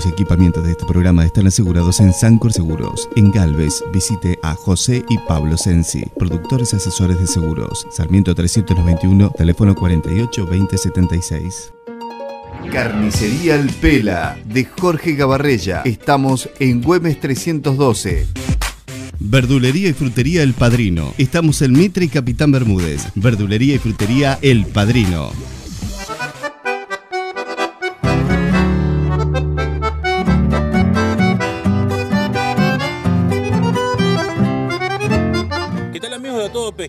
los equipamientos de este programa están asegurados en Sancor Seguros. En Galvez, visite a José y Pablo Sensi, productores asesores de seguros. Sarmiento 391, teléfono 48 20 76. Carnicería El Pela de Jorge Gabarrella. Estamos en Güemes 312. Verdulería y frutería El Padrino. Estamos en Mitre y Capitán Bermúdez. Verdulería y frutería El Padrino.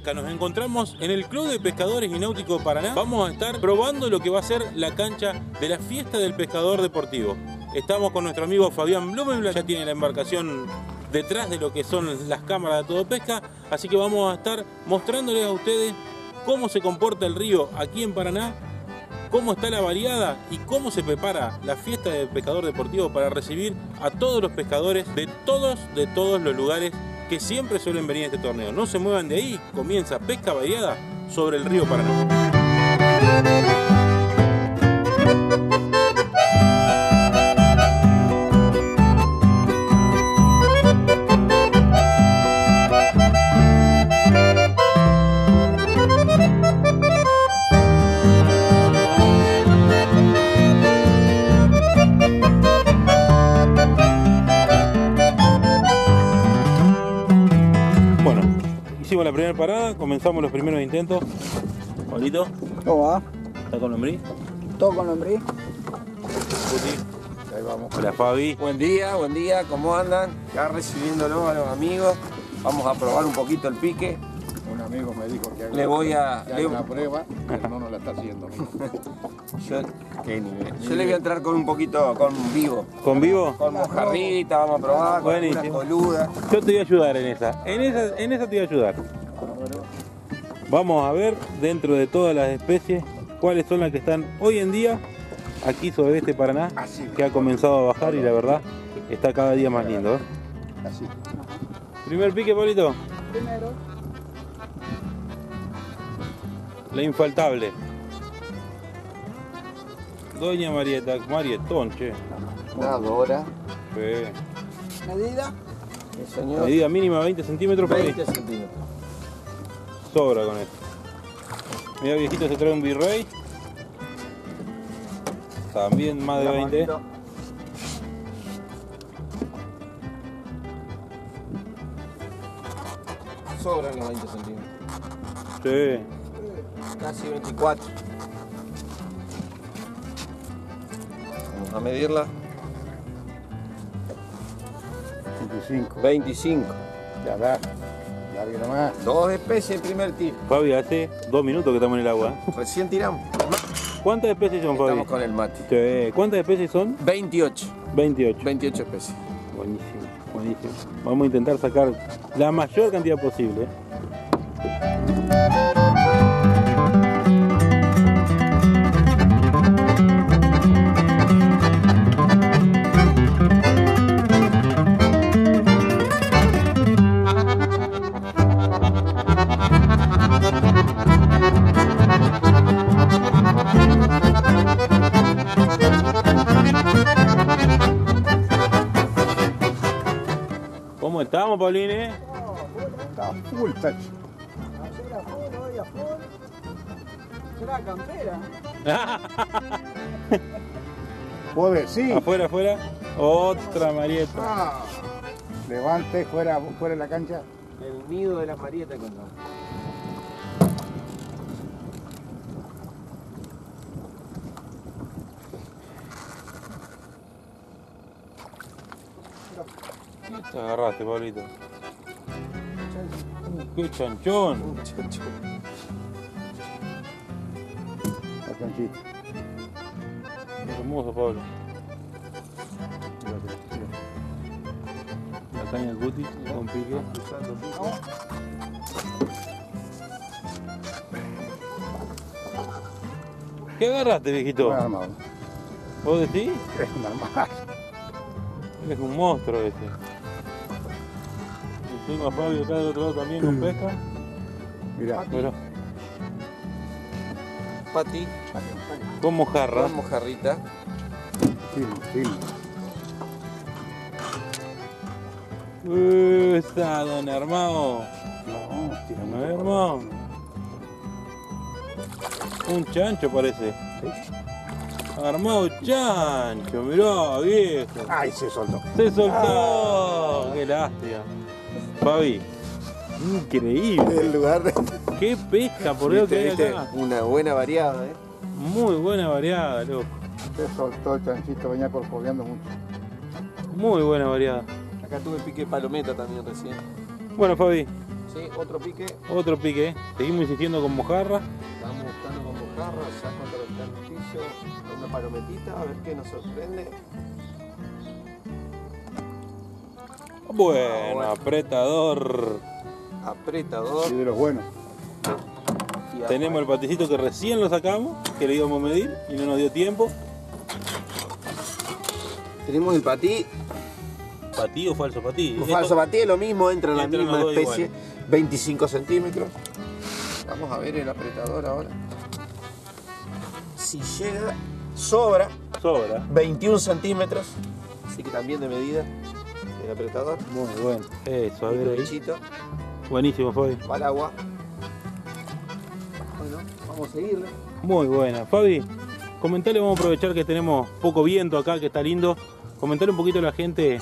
Nos encontramos en el Club de Pescadores y Náutico de Paraná. Vamos a estar probando lo que va a ser la cancha de la fiesta del pescador deportivo. Estamos con nuestro amigo Fabián Blumenblatt, ya tiene la embarcación detrás de lo que son las cámaras de Todo Pesca, así que vamos a estar mostrándoles a ustedes cómo se comporta el río aquí en Paraná, cómo está la variada y cómo se prepara la fiesta del pescador deportivo para recibir a todos los pescadores de todos, de todos los lugares que siempre suelen venir a este torneo. No se muevan de ahí, comienza pesca variada sobre el río Paraná. Parada, comenzamos los primeros intentos. Pablito, ¿Cómo va? ¿está con lombriz? ¿Todo con lombriz? Puti. Ahí vamos. Hola Fabi. Buen día, buen día, ¿cómo andan? Ya recibiéndolo a los amigos. Vamos a probar un poquito el pique. Un amigo me dijo que haga, Le voy a- que haga le- una prueba, pero no nos la está haciendo. Yo, yo le voy a entrar con un poquito, con vivo. ¿Con vivo? Con mojarrita, vamos a probar, con una Buenísimo. coluda. Yo te voy a ayudar en esa. En esa, en esa te voy a ayudar. Vamos a ver dentro de todas las especies cuáles son las que están hoy en día aquí sobre este Paraná que ha comenzado a bajar y la verdad está cada día más lindo. ¿eh? así. Primer pique, Pablito. Primero. La infaltable. Doña Marieta, Marietón, che. Una dora. Sí. Medida. Sí, señor. Medida mínima 20 centímetros por ahí. 20 centímetros. Sobra con esto. Mira viejito se trae un virrey. También más de 20. Sobran los 20 centímetros. Sí. Casi 24. Vamos a medirla. 25. 25. Ya da. Largue nomás. Dos especies el primer tiro. Fabi, hace dos minutos que estamos en el agua. ¿eh? Recién tiramos. ¿Cuántas especies son, Fabi? Estamos con el mate. Sí. ¿Cuántas especies son? 28. 28. 28 especies. Buenísimo, buenísimo. Vamos a intentar sacar la mayor cantidad posible. Touch. Ayer a full, hoy a full. Será campera. ¿Puedo decir? afuera, afuera. Otra Marieta. Ah. Levante fuera, fuera de la cancha. El nido de las marietas encontramos. Te agarraste, Pablito. ¡Qué chanchón! Muchacho. La canchita. Qué hermoso, Pablo. La caña del buti con pique. ¿Qué agarraste, viejito? Muy armado. ¿Vos decís? Es normal. Es un monstruo ese. Tengo a Fabio acá del otro lado también con mm. pesca. Mirá. Mirá. Pati. Con mojarra. Con mojarrita. Filma, filma. Uh, está don Armado. No, tira. Un chancho parece. ¿Sí? Armado chancho, mirá, viejo. Ay, se soltó. Se soltó. Ah. Qué lástima. Fabi. Increíble. El lugar de... Qué pesca por Dios que hay ¿Viste? acá. Una buena variada, ¿eh? Muy buena variada, loco. Se soltó el chanchito, venía corcoveando mucho. Muy buena variada. Acá tuve pique palometa también recién. Bueno, Fabi, Sí, otro pique. otro pique. ¿eh? Seguimos insistiendo con mojarra. Estamos buscando con mojarra, ya contra los carnicillos, una palometita, a ver qué nos sorprende. Bueno, bueno. apretador. Apretador. Y de los buenos. Tenemos el paticito que recién lo sacamos, que le íbamos a medir y no nos dio tiempo. Tenemos el patí, ¿Patí o falso patí? un falso patí, es lo mismo, entra en la misma especie, 25 centímetros. Vamos a ver el apretador ahora. Si llega, sobra Sobra. 21 centímetros, así que también de medida el apretador. Muy bueno. Eso, a ver ahí. Buenísimo, Fabi. agua. Bueno, vamos a seguirle. Muy buena. Fabi, comentale, vamos a aprovechar que tenemos poco viento acá, que está lindo. Comentale un poquito a la gente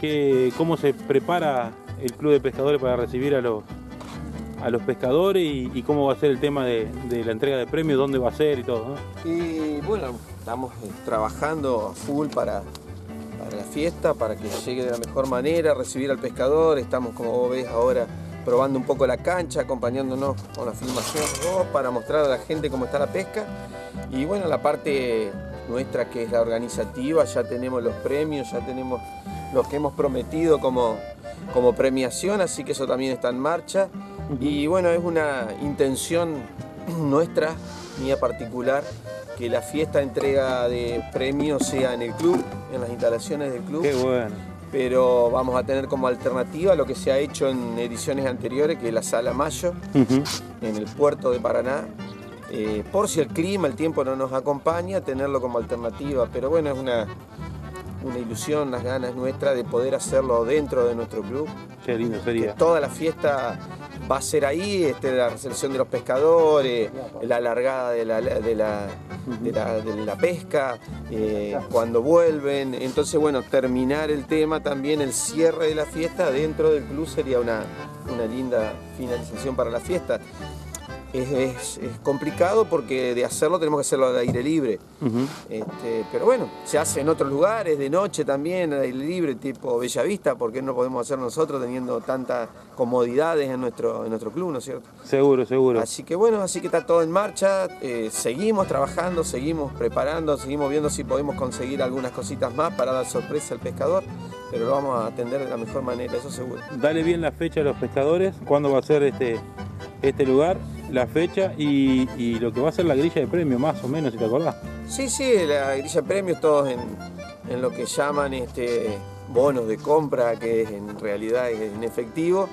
que, cómo se prepara el Club de Pescadores para recibir a los, a los pescadores y, y cómo va a ser el tema de, de la entrega de premios, dónde va a ser y todo. ¿no? Y bueno, estamos eh, trabajando a full para, para la fiesta, para que llegue de la mejor manera, recibir al pescador. Estamos, como vos ves ahora, probando un poco la cancha, acompañándonos con la filmación para mostrar a la gente cómo está la pesca. Y bueno, la parte nuestra que es la organizativa, ya tenemos los premios, ya tenemos los que hemos prometido como, como premiación, así que eso también está en marcha. Y bueno, es una intención nuestra, mía particular, que la fiesta entrega de premios sea en el club, en las instalaciones del club. Qué bueno. Pero vamos a tener como alternativa lo que se ha hecho en ediciones anteriores, que es la Sala Mayo, en el puerto de Paraná. Eh, por si el clima, el tiempo no nos acompaña, tenerlo como alternativa. Pero bueno, es una, una ilusión, las ganas nuestras de poder hacerlo dentro de nuestro club. Qué lindo Que sería. toda la fiesta va a ser ahí, este, la recepción de los pescadores, la largada de la, de la, de la- pesca, eh, cuando vuelven. Entonces, bueno, terminar el tema también, el cierre de la fiesta dentro del club sería una, una linda finalización para la fiesta. Es, es- es complicado porque de hacerlo tenemos que hacerlo al aire libre. Este, pero bueno, se hace en otros lugares, de noche también, al aire libre, tipo Bellavista, porque no podemos hacer nosotros teniendo tantas comodidades en nuestro, en nuestro club, ¿no es cierto? Seguro, seguro. Así que bueno, así que está todo en marcha, eh, seguimos trabajando, seguimos preparando, seguimos viendo si podemos conseguir algunas cositas más para dar sorpresa al pescador, pero lo vamos a atender de la mejor manera, eso seguro. Dale bien la fecha a los pescadores, cuándo va a ser este, este lugar, la fecha y, y lo que va a ser la grilla de premio, más o menos, si te acordás. Sí, sí, la grilla de premios todos en, en lo que llaman este, bonos de compra, que es en realidad es en efectivo.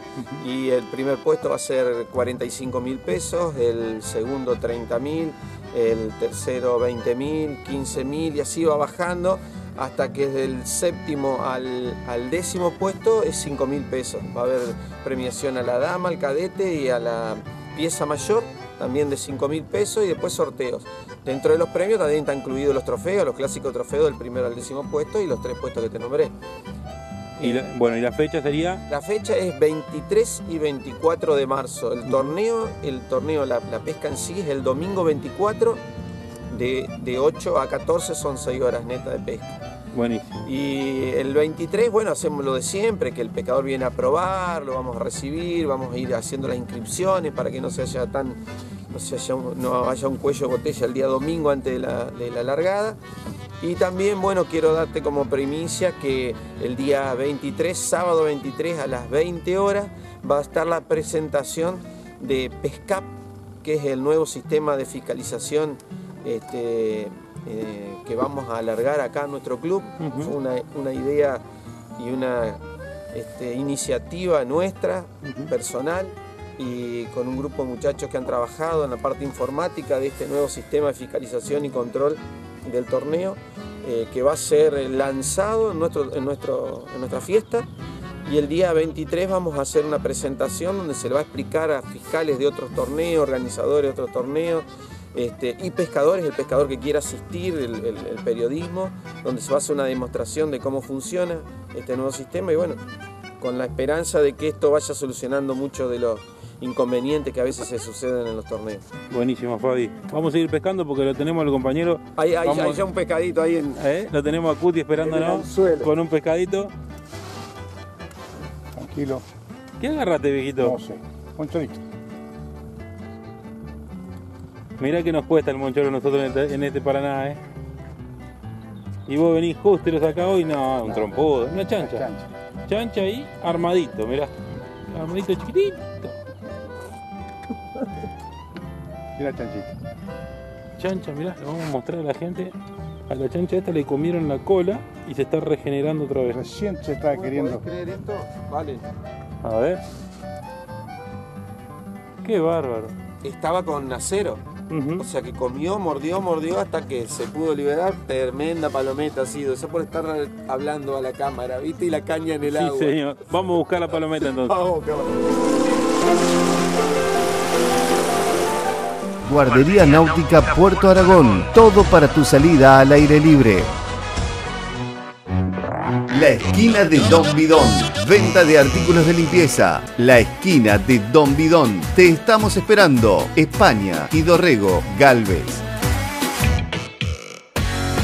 Y el primer puesto va a ser 45 mil pesos, el segundo 30 mil, el tercero 20 mil, 15 mil y así va bajando hasta que del séptimo al, al décimo puesto es 5 mil pesos. Va a haber premiación a la dama, al cadete y a la pieza mayor también de 5 mil pesos y después sorteos. Dentro de los premios también están incluidos los trofeos, los clásicos trofeos del primero al décimo puesto y los tres puestos que te nombré. Y la- bueno, y la fecha sería La fecha es 23 y 24 de marzo. El torneo, el torneo, la, la pesca en sí es el domingo 24 de, de 8 a 14 son 6 horas netas de pesca. Buenísimo. Y el 23, bueno, hacemos lo de siempre, que el pescador viene a probar, lo vamos a recibir, vamos a ir haciendo las inscripciones para que no se haya tan, no, se haya un, no haya un cuello botella el día domingo antes de la, de la largada. Y también, bueno, quiero darte como primicia que el día 23, sábado 23 a las 20 horas, va a estar la presentación de PESCAP, que es el nuevo sistema de fiscalización este, eh, que vamos a alargar acá en nuestro club. Ujú. Fue una, una idea y una este, iniciativa nuestra, personal, y con un grupo de muchachos que han trabajado en la parte informática de este nuevo sistema de fiscalización y control del torneo, eh, que va a ser lanzado en, nuestro, en, nuestro, en nuestra fiesta Y el día 23 vamos a hacer una presentación donde se le va a explicar a fiscales de otros torneos, organizadores de otros torneos este, y pescadores, el pescador que quiera asistir, el, el- el periodismo, donde se va a hacer una demostración de cómo funciona este nuevo sistema y bueno, con la esperanza de que esto vaya solucionando muchos de los inconvenientes que a veces se suceden en los torneos. Buenísimo, Fabi. Vamos a ir pescando porque lo tenemos al compañero. Hay, hay- Vamos- hay ya un pescadito ahí en... ¿eh? Lo tenemos a Cuti esperándonos con un pescadito. Tranquilo. ¿Qué agarraste, viejito? No sé. Un chorito. Mirá que nos cuesta el moncholo a nosotros en este, en este Paraná, ¿eh? Y vos venís justo y lo sacás hoy, no, un trompudo, una chancha. Chancha. Chancha ahí, armadito, mirá. Armadito chiquitito. Mira chanchita. Chancha, mirá, le vamos a mostrar a la gente. A la chancha esta le comieron la cola y se está regenerando otra vez. Recién se está queriendo. ¿Podés creer esto? Vale. A ver. Qué bárbaro. Estaba con acero. O sea que comió, mordió, mordió hasta que se pudo liberar. Tremenda palometa ha sido. Eso por estar hablando a la cámara, ¿viste? Y la caña en el Sí, agua. señor. Vamos a buscar la palometa entonces. Vamos. Guardería Náutica Puerto Aragón. Todo para tu salida al aire libre. La esquina de Don Bidón. Venta de artículos de limpieza. La esquina de Don Bidón. Te estamos esperando. España y Dorrego, Galvez.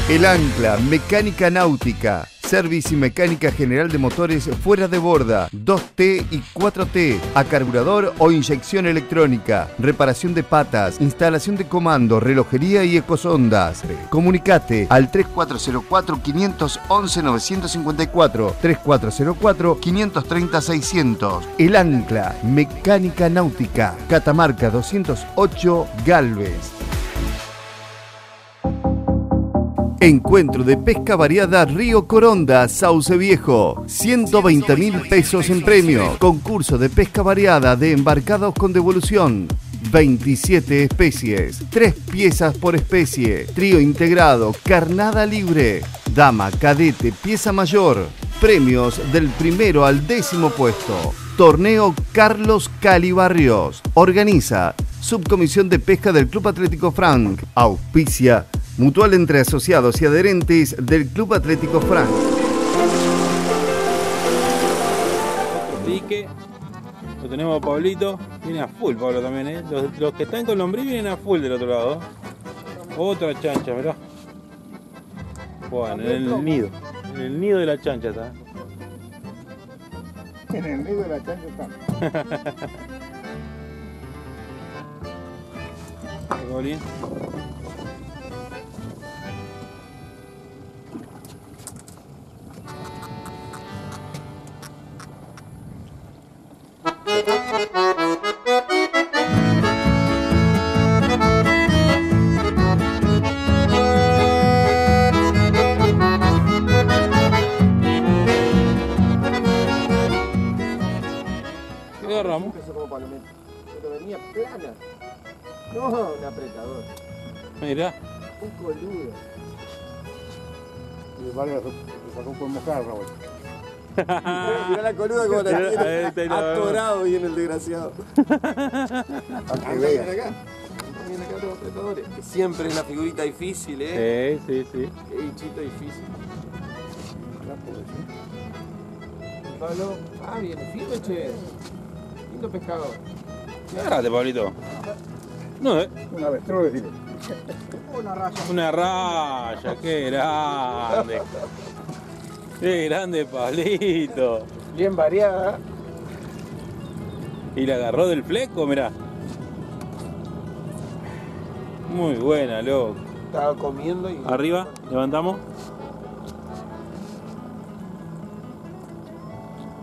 El Ancla, Mecánica Náutica, Service y Mecánica General de Motores fuera de borda, 2T y 4T, a carburador o inyección electrónica, reparación de patas, instalación de comando, relojería y ecosondas. Comunicate al 3404-511-954, 3404-530-600. El Ancla, Mecánica Náutica, Catamarca 208, Galvez. Encuentro de pesca variada Río Coronda, Sauce Viejo. 120 mil pesos en premio. Concurso de pesca variada de embarcados con devolución. 27 especies, 3 piezas por especie, trío integrado, carnada libre, dama, cadete, pieza mayor, premios del primero al décimo puesto. Torneo Carlos Calibarrios. Organiza Subcomisión de Pesca del Club Atlético Frank. Auspicia Mutual entre asociados y adherentes del Club Atlético Frank. Otro pique. Lo tenemos a Pablito. Viene a full Pablo también, ¿eh? Los, los que están con lombriz vienen a full del otro lado. Otra chancha, mirá. Bueno, en el nido. En el nido de la chancha está. En el medio de la chancha está. Paulín. Vale, lo sacó por mojar, Raúl. Mirá la coluda como la tiene. Atorado bien el desgraciado. Ven acá. También acá los apretadores. Que siempre es la figurita difícil, ¿eh? Sí, sí, sí. Qué bichito difícil. Pablo. Ah, bien, firme, che. Lindo pescado. ¿Qué agarraste, Pablito? No, eh. Una avestruz, decirle. Una raya. Una raya, qué grande. Qué grande Pablito. Bien variada. Y la agarró del fleco, mirá. Muy buena, loco. Estaba comiendo y. Arriba, levantamos.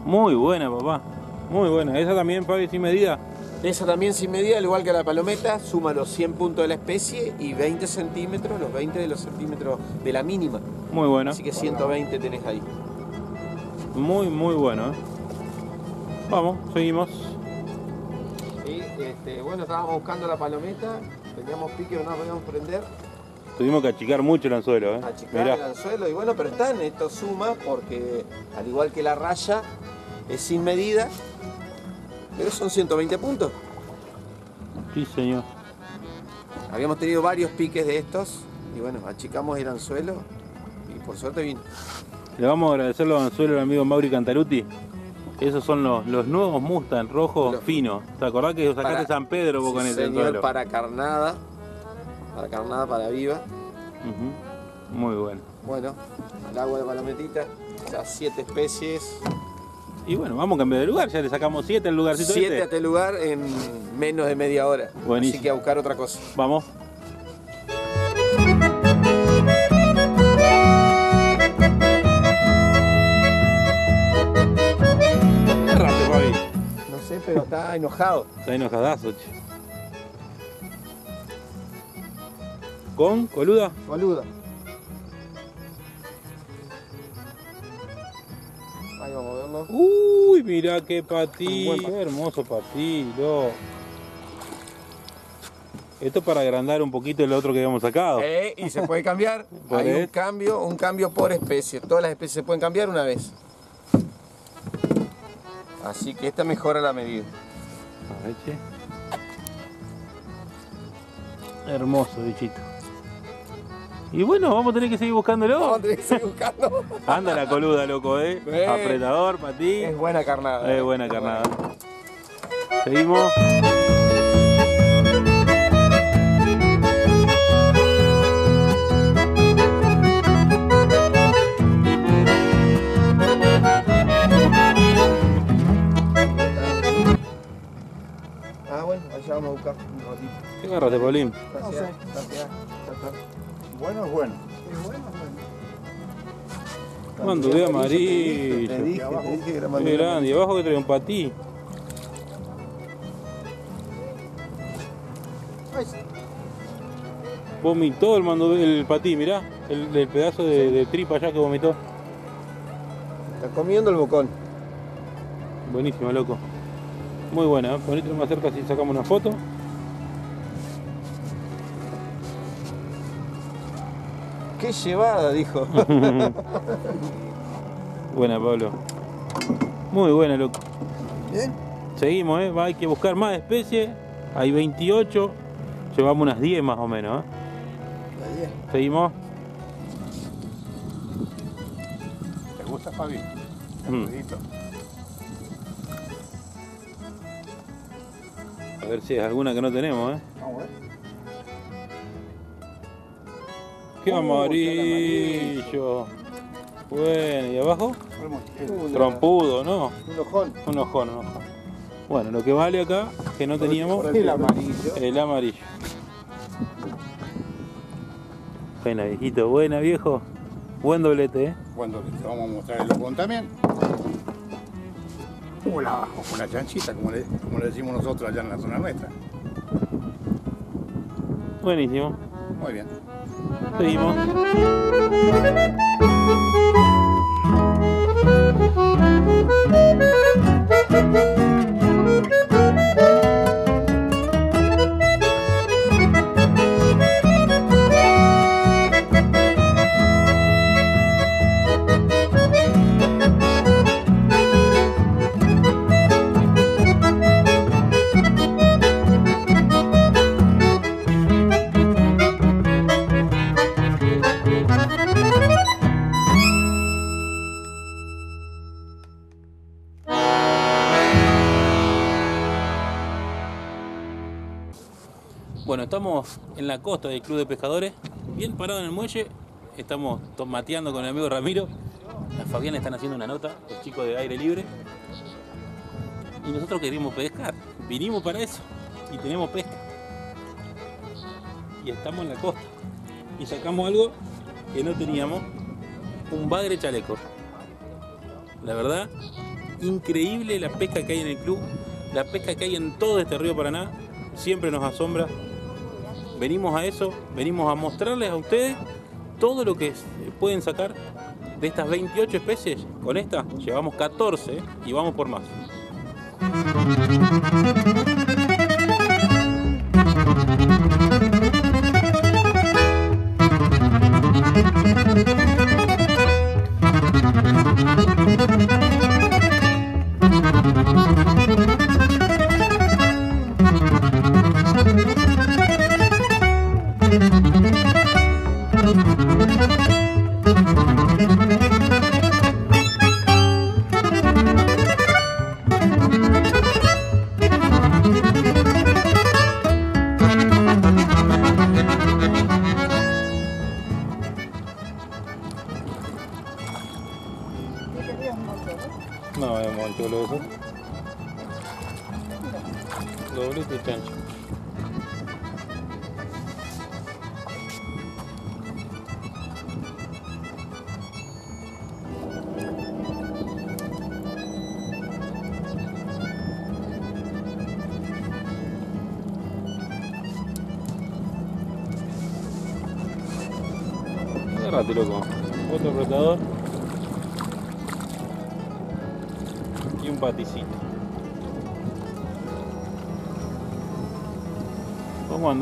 Muy buena, papá. Muy buena. Esa también, Fabi, sin medida. Esa también sin medida, al igual que la palometa, suma los 100 puntos de la especie y 20 centímetros, los 20 de los centímetros de la mínima. Muy buena. Así que 120 tenés ahí. Muy, muy bueno. ¿eh? Vamos, seguimos. Y este, bueno, estábamos buscando la palometa, teníamos pique que no podíamos prender, Tuvimos que achicar mucho el anzuelo, ¿eh? achicar el Mirá. anzuelo y bueno, pero están, esto suma porque al igual que la raya, Es sin medida, pero son 120 puntos. Sí, señor. Habíamos tenido varios piques de estos y bueno, achicamos el anzuelo y por suerte vino. Le vamos a agradecer los anzuelos al amigo Mauri Cantaruti. Esos son los, los nuevos Mustang rojos Los- finos. ¿Te acordás que sacaste Para- San Pedro vos con Sí, ese señor, anzuelo? para carnada, para carnada, para viva. Muy bueno. Bueno, el agua de palometita, las siete especies, Y bueno, vamos a cambiar de lugar. Ya le sacamos siete al lugarcito siete a este. este lugar en menos de media hora. Buenísimo. Así que a buscar otra cosa. Vamos. No sé, pero está enojado. Está enojadazo, che. ¿Con? ¿Coluda? Boluda. Ahí vamos a verlo. Uy, mirá qué patí. Qué hermoso patí, lo. Esto es para agrandar un poquito el otro que habíamos sacado. Eh, y se puede cambiar. ¿Por Hay un cambio, un cambio por especie. Todas las especies se pueden cambiar una vez. Así que esta mejora la medida. A ver, che. Hermoso bichito. Y bueno, vamos a tener que seguir buscándolo. Vamos a tener que seguir buscando. Anda la coluda, loco, eh. Eh. Apretador, patí. Es buena carnada. Es buena carnada. Seguimos. Ah, bueno, allá vamos a buscar un ratito. ¿Qué agarraste, Paulín? Gracias. sé. Gracias. Chao. Bueno es bueno. Es bueno, bueno. Cuando ve amarillo. Te dije, te dije que era más Qué grande. Y abajo que trae un patí. Vomitó el, mando, el patí, mirá. El, el pedazo de, de tripa allá que vomitó. Está comiendo el bocón. Buenísima, loco. Muy buena, ¿eh? Ponete más cerca si sacamos una foto. Qué llevada, dijo. Buena, Pablo. Muy buena, loco. Bien. Seguimos, ¿eh? Va, Hay que buscar más especies. Hay 28. Llevamos unas 10 más o menos, ¿eh? La 10. Seguimos. ¿Te gusta, Fabi? Mm. A ver si es alguna que no tenemos, ¿eh? ¡Qué amarillo! Bueno, ¿y abajo? Trompudo, ¿no? Un ojón. Un ojón, un ojón. Bueno, lo que vale acá, que no teníamos, El amarillo. el amarillo. Buena, viejito, buena, viejo. Buen doblete, ¿eh? Cuando te vamos a mostrar el ojón también. Una, una chanchita, como le, como le decimos nosotros allá en la zona nuestra. Buenísimo. Muy bien. Seguimos. Estamos en la costa del Club de Pescadores, bien parado en el muelle. Estamos tomateando con el amigo Ramiro. Las Fabiana están haciendo una nota, los chicos de aire libre. Y nosotros queremos pescar. Vinimos para eso y tenemos pesca. Y estamos en la costa. Y sacamos algo que no teníamos: un bagre chaleco. La verdad, increíble la pesca que hay en el club, la pesca que hay en todo este río Paraná. Siempre nos asombra venimos a eso, venimos a mostrarles a ustedes todo lo que pueden sacar de estas 28 especies. Con esta llevamos 14 y vamos por más.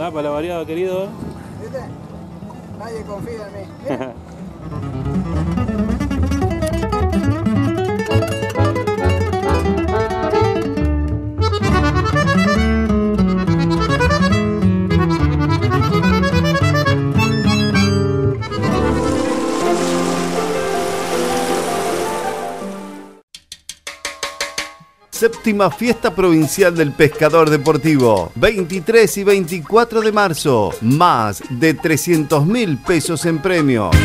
¿Cómo andás para la variada, querido? Séptima Fiesta Provincial del Pescador Deportivo. 23 y 24 de marzo. Más de 300 mil pesos en premios.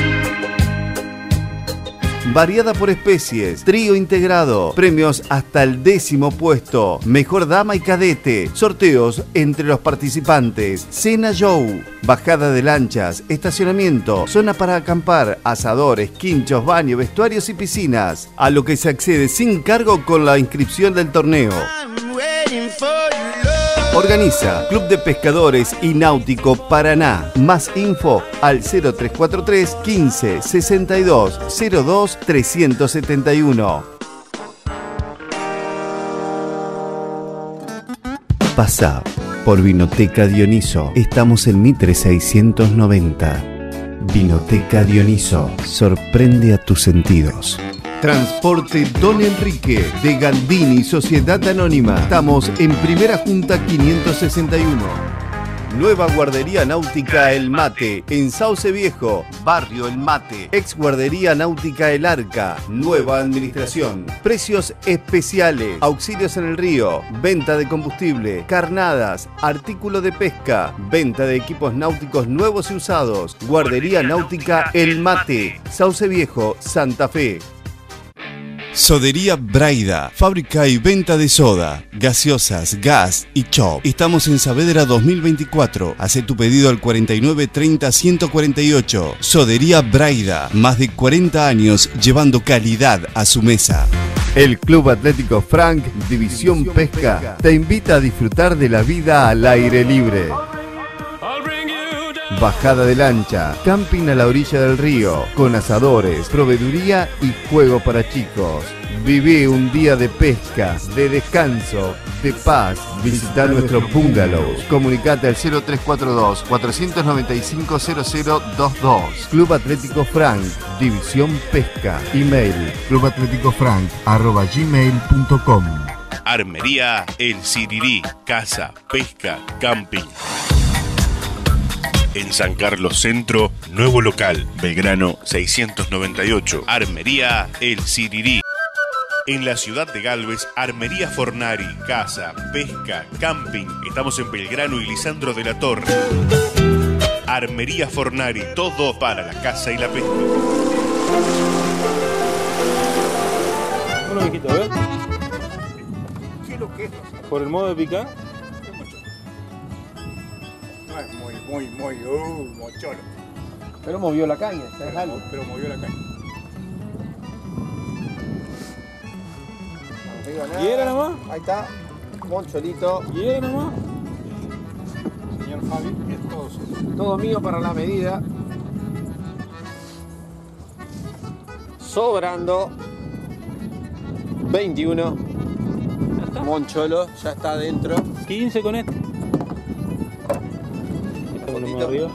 Variada por especies, trío integrado, premios hasta el décimo puesto, mejor dama y cadete, sorteos entre los participantes, cena show, bajada de lanchas, estacionamiento, zona para acampar, asadores, quinchos, baño, vestuarios y piscinas, a lo que se accede sin cargo con la inscripción del torneo. Organiza Club de Pescadores y Náutico Paraná. Más info al 0343 15 62 02 371. Pasa por Vinoteca Dioniso. Estamos en Mitre 690. Vinoteca Dioniso. Sorprende a tus sentidos. Transporte Don Enrique de Gandini Sociedad Anónima. Estamos en Primera Junta 561. Nueva guardería náutica El Mate, en Sauce Viejo, Barrio El Mate. Ex guardería náutica El Arca, nueva administración. Precios especiales, auxilios en el río, venta de combustible, carnadas, artículo de pesca, venta de equipos náuticos nuevos y usados. Guardería náutica El Mate, Sauce Viejo, Santa Fe. Sodería Braida, fábrica y venta de soda, gaseosas, gas y chop. Estamos en Saavedra 2024. Hace tu pedido al 49 30 148. Sodería Braida, más de 40 años llevando calidad a su mesa. El Club Atlético Frank, División Pesca, te invita a disfrutar de la vida al aire libre. Bajada de lancha, camping a la orilla del río, con asadores, proveeduría y juego para chicos. Viví un día de pesca, de descanso, de paz. Visita nuestros bungalows. Comunicate al 0342 495 0022. Club Atlético Frank, División Pesca. Email clubatléticofrank.gmail.com Armería El Sirirí, casa, pesca, camping. En San Carlos Centro, nuevo local, Belgrano 698, Armería El Sirirí. En la ciudad de Galvez, Armería Fornari, casa, pesca, camping. Estamos en Belgrano y Lisandro de la Torre. Armería Fornari, todo para la caza y la pesca. Viejito, a ver. ¿Qué es lo que es? Por el modo de picar. Muy, muy, uh, mocholo. pero movió la caña, ¿sabes Pero, algo? pero movió la caña. ¿Y era nomás? Ahí está, moncholito. ¿Y era nomás? Señor Fabi, es todo suyo. Todo mío para la medida. Sobrando. 21. Moncholo, ya está adentro. 15 con este. Fondito. arriba.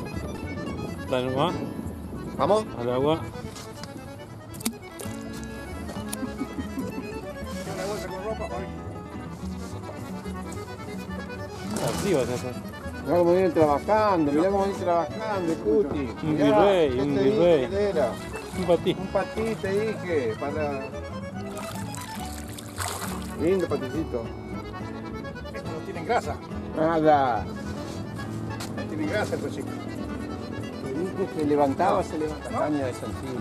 Dale nomás. Vamos. Al agua. ¿Tiene una bolsa con ropa, Fabi? Arriba se hace. Mirá cómo viene trabajando, mirá cómo viene trabajando, Cuti. Un virrey, ¿qué un virrey. Un patí. Un patí te dije, para... Lindo paticito. Estos no tienen grasa. Nada. No estos chicos. Te dije que levantaba, se levanta. Caña de Santillo.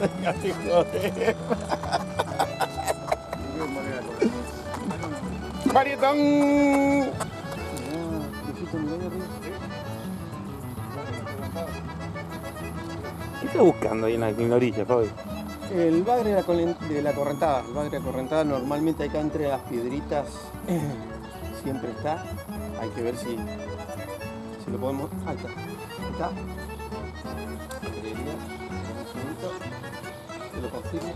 Déjate joder. Marietón. ¿Qué estás buscando ahí en la, en la orilla, Fabi? El bagre de la, correntada. El bagre de la correntada normalmente acá entre las piedritas siempre está. Hay que ver si, si lo podemos. Ahí está. Ahí está. Que lo confirme.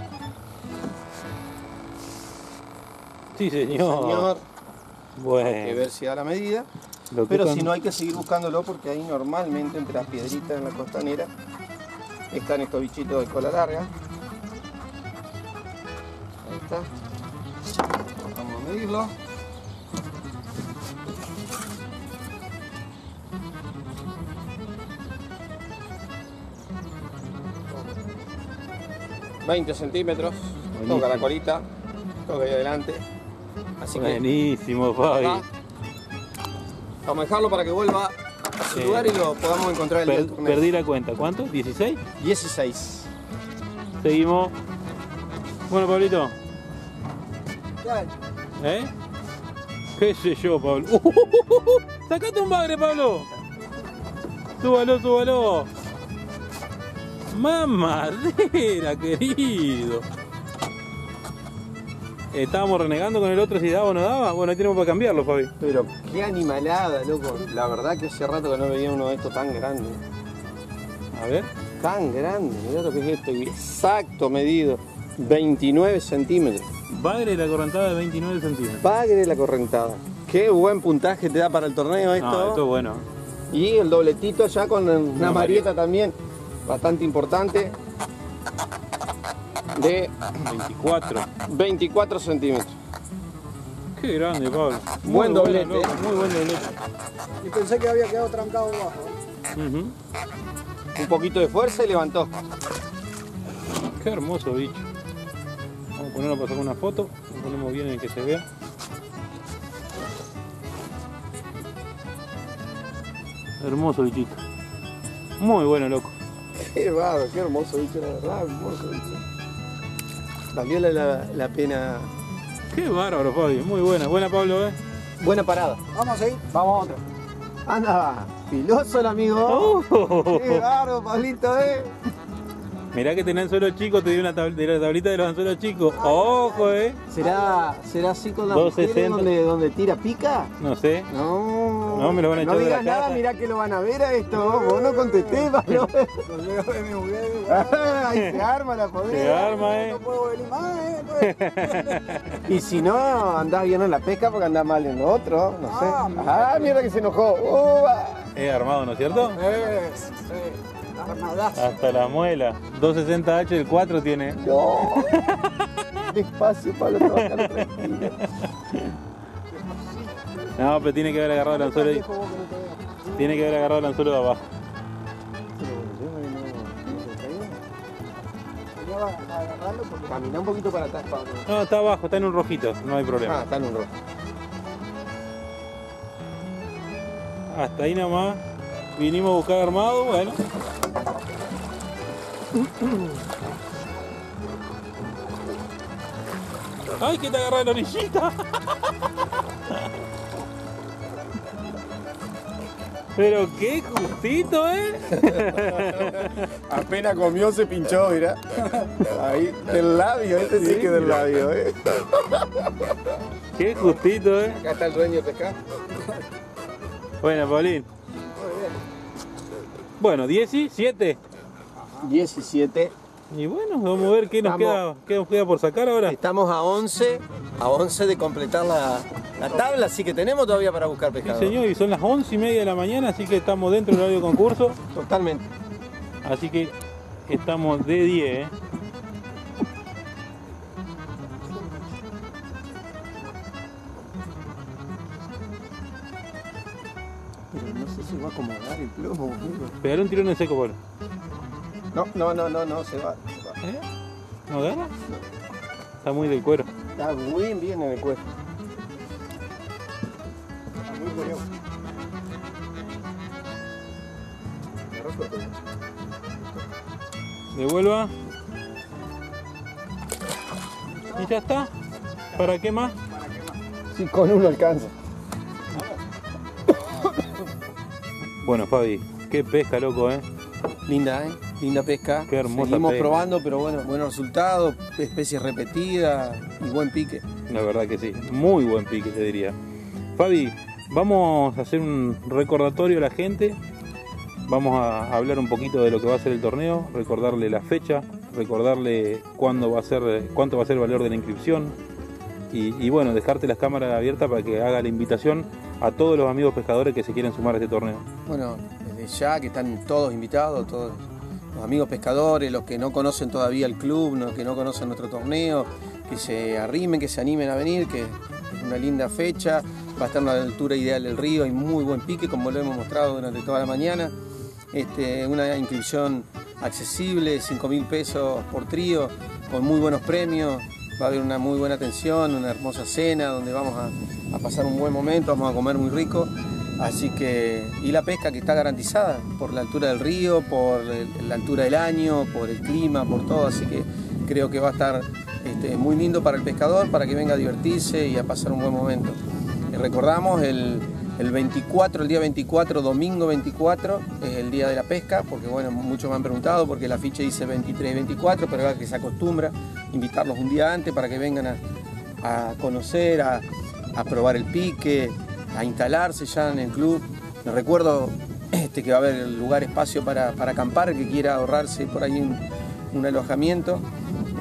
Sí, señor. Señor. Hay que Bueno, ver si da la medida. Pero con- si no hay que seguir buscándolo porque ahí normalmente entre las piedritas en la costanera están estos bichitos de cola larga. Está. Vamos a medirlo. ...20 centímetros... ...toca la colita... ...toca ahí adelante... ...así que... Buenísimo, Fabi. Acá. Vamos a dejarlo para que vuelva a su Sí. lugar y lo podamos encontrar el día Per- del torneo. perdí la cuenta. ¿Cuánto? ¿16? 16. Seguimos. Bueno, Pablito. ¿Eh? ¿Qué sé yo, Pablo? ¡Sacate un bagre, Pablo! ¡Súbalo, súbalo! ¡Mamadera, querido! Estábamos renegando con el otro si daba o no daba. Bueno, ahí tenemos para cambiarlo, Fabi. Pero qué animalada, loco. La verdad que hace rato que no veía uno de estos tan grande. A ver. Tan grande, mirá lo que es esto. Exacto medido. 29 centímetros. Bagre de la correntada de 29 centímetros. Bagre la correntada. Qué buen puntaje te da para el torneo esto. No, esto es bueno. Y el dobletito ya con una marieta también. Bastante importante. De 24. 24 centímetros. Qué grande, Pablo. Buen Muy doblete. loco, muy buen doblete. Y pensé que había quedado trancado abajo. Un poquito de fuerza y levantó. Qué hermoso bicho. Vamos a ponerlo para sacar una foto. Lo ponemos bien en que se vea. Hermoso bichito. Muy bueno, loco. Qué barro, qué hermoso bicho, la verdad, hermoso bicho. Valió la, la- la pena. Qué bárbaro, Fabi. Muy buena. Buena, Pablo, ¿eh? Buena parada. Vamos a seguir. Vamos a otra. Anda, filoso el amigo. Oh. Qué barro, Pablito, eh. Mirá que tenés anzuelo chico, te di una tab- de la tablita de los anzuelos chicos. Ojo, eh. ¿Será, será así con la 260. mujer donde, donde tira pica? No sé. No. No, me lo van a No echar de digas la nada, casa. mirá que lo van a ver a esto. Vos no contestés, Pablo. Ahí se arma la Se podrida. arma, eh. no puedo venir más, eh. Y si no, andás bien en la pesca porque andás mal en lo otro, no sé. Ah, mira. Ah, mierda que se enojó. Uva. Es armado, ¿no es cierto? Eh, sí. Hasta la muela. 260H el 4 tiene. No. Despacio, Pablo, trabajando tranquilo. No, pero tiene que haber agarrado el anzuelo. ahí. Tiene que haber agarrado el anzuelo de abajo. Camina un poquito para atrás, Pablo. No, está abajo, está en un rojito, no hay Ah, problema. está en un rojo. Hasta ahí nomás. Vinimos a buscar armado, bueno. ¡Ay, que te agarra la orillita! Pero qué justito, ¿eh? Apenas comió, se pinchó, mira. Ahí, del labio, este sí que del labio, eh. Qué justito, ¿eh? Acá está el dueño de pescar. Bueno, Paulín. Bueno, 17. 17. Y bueno, vamos a ver qué nos, queda, qué nos queda por sacar ahora. Estamos a 11, a 11 de completar la, la tabla, así que tenemos todavía para buscar Sí, pescado. señor, y son las 11 y media de la mañana, así que estamos dentro del horario de concurso. Totalmente. Así que estamos de 10, ¿eh? Acomodar el plomo, boludo. Pegar un tirón en seco, Pablo. No, no, no, no, no, se va. se va. ¿Eh? ¿No agarra? Está muy del cuero. Está muy bien en el cuerpo. está muy curioso. Devuelva. ¿Y ya está? ¿Para qué más? Sí, con uno alcanza. Bueno, Fabi, qué pesca, loco, ¿eh? Linda, ¿eh? Linda pesca. Qué hermosa Seguimos pesca. probando, pero bueno, buenos resultados, especies repetidas y buen pique. La verdad que sí. Muy buen pique, te diría. Fabi, vamos a hacer un recordatorio a la gente. Vamos a hablar un poquito de lo que va a ser el torneo, recordarle la fecha, recordarle cuándo va a ser, cuánto va a ser el valor de la inscripción y, y bueno, dejarte las cámaras abiertas para que haga la invitación a todos los amigos pescadores que se quieren sumar a este torneo. Bueno, desde ya que están todos invitados, todos los amigos pescadores, los que no conocen todavía el club, los que no conocen nuestro torneo, que se arrimen, que se animen a venir, que es una linda fecha, va a estar la altura ideal del río, hay muy buen pique, como lo hemos mostrado durante toda la mañana. Este, una inscripción accesible, 5 mil pesos por trío, con muy buenos premios, va a haber una muy buena atención, una hermosa cena donde vamos a, pasar un buen momento, vamos a comer muy rico. Así que, y la pesca que está garantizada por la altura del río, por la altura del año, por el clima, por todo. Así que creo que va a estar este, muy lindo para el pescador, para que venga a divertirse y a pasar un buen momento. Recordamos el, el 24, el día 24, domingo 24, es el día de la pesca, porque bueno, muchos me han preguntado, porque la ficha dice 23 y 24, pero es que se acostumbra invitarlos un día antes para que vengan a, conocer, a, probar el pique, a instalarse ya en el club. Les recuerdo este, que va a haber lugar, espacio para, para acampar, que quiera ahorrarse por ahí un, un alojamiento,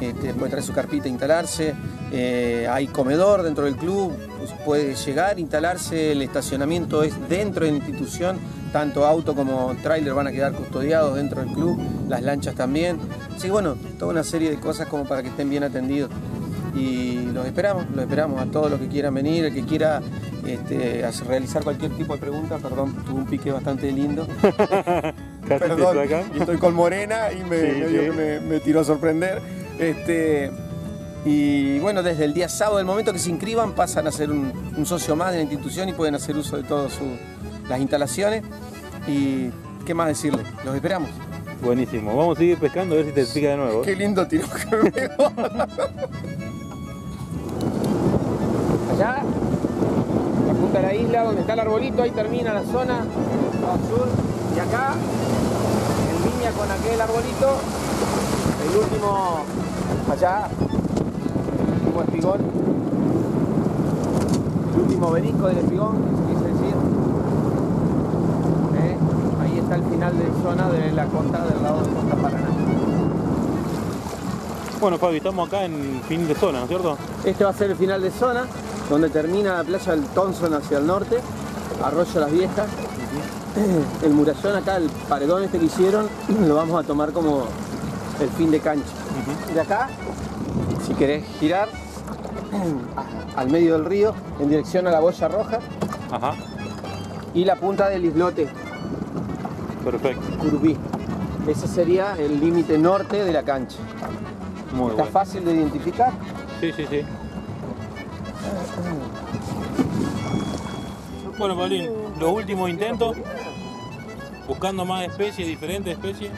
este, puede traer su carpita e instalarse. Eh, hay comedor dentro del club, pues puede llegar, instalarse, el estacionamiento es dentro de la institución, tanto auto como tráiler van a quedar custodiados dentro del club, las lanchas también. Así que bueno, toda una serie de cosas como para que estén bien atendidos. Y los esperamos, los esperamos a todos los que quieran venir, el que quiera este, realizar cualquier tipo de pregunta, perdón, tuve un pique bastante lindo. Perdón, y estoy con Morena y me, Sí, sí. que me, me tiró a sorprender. Este, y bueno, desde el día sábado, el momento que se inscriban, pasan a ser un, un socio más de la institución y pueden hacer uso de todas las instalaciones. Y qué más decirles, los esperamos. Buenísimo. Vamos a seguir pescando a ver si te pica de nuevo. Qué lindo tiro que me pegó. Allá, la punta de la isla, donde está el arbolito, ahí termina la zona azul. Y acá, en línea con aquel arbolito, el último, allá, el último espigón, el último obelisco del espigón, quise decir. ¿Eh? Ahí está el final de zona de la costa, del lado de Costa Paraná. Bueno, Fabi, estamos acá en fin de zona, ¿no es cierto? Este va a ser el final de zona, donde termina la playa del Thompson hacia el norte, Arroyo Las Viejas. El murallón acá, el paredón este que hicieron, lo vamos a tomar como el fin de cancha. De acá, si querés girar al medio del río, en dirección a la boya roja, Ajá, y la punta del islote, perfecto. Curví. Ese sería el límite norte de la cancha. Muy Está bueno. fácil de identificar. Sí, sí, sí. Bueno, Paulín, los últimos intentos, buscando más especies, diferentes especies.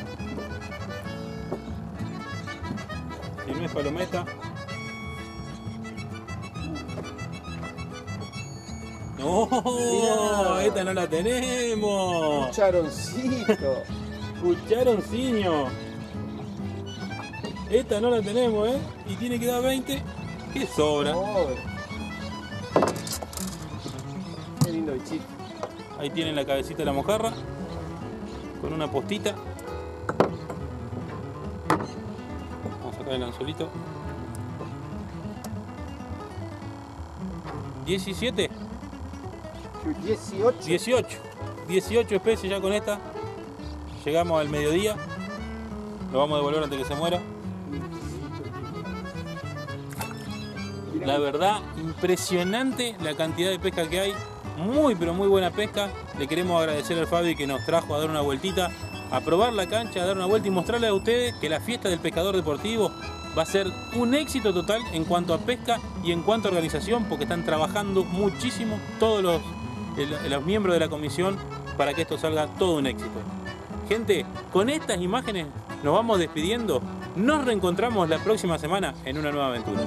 No palometa. No, esta no la tenemos. Charoncito. Cucharonciño. Esta no la tenemos, ¿eh? Y tiene que dar 20. ¿Qué sobra? Qué lindo bichito. Ahí tienen la cabecita de la mojarra. Con una postita. El anzuelito. 17, 18. 18. 18 especies ya con esta. Llegamos al mediodía. Lo vamos a devolver antes que se muera. La verdad, impresionante la cantidad de pesca que hay. Muy, pero muy buena pesca. Le queremos agradecer al Fabi que nos trajo a dar una vueltita, a probar la cancha, a dar una vuelta y mostrarle a ustedes que la fiesta del pescador deportivo va a ser un éxito total en cuanto a pesca y en cuanto a organización, porque están trabajando muchísimo todos los, los miembros de la comisión para que esto salga todo un éxito. Gente, con estas imágenes nos vamos despidiendo. Nos reencontramos la próxima semana en una nueva aventura.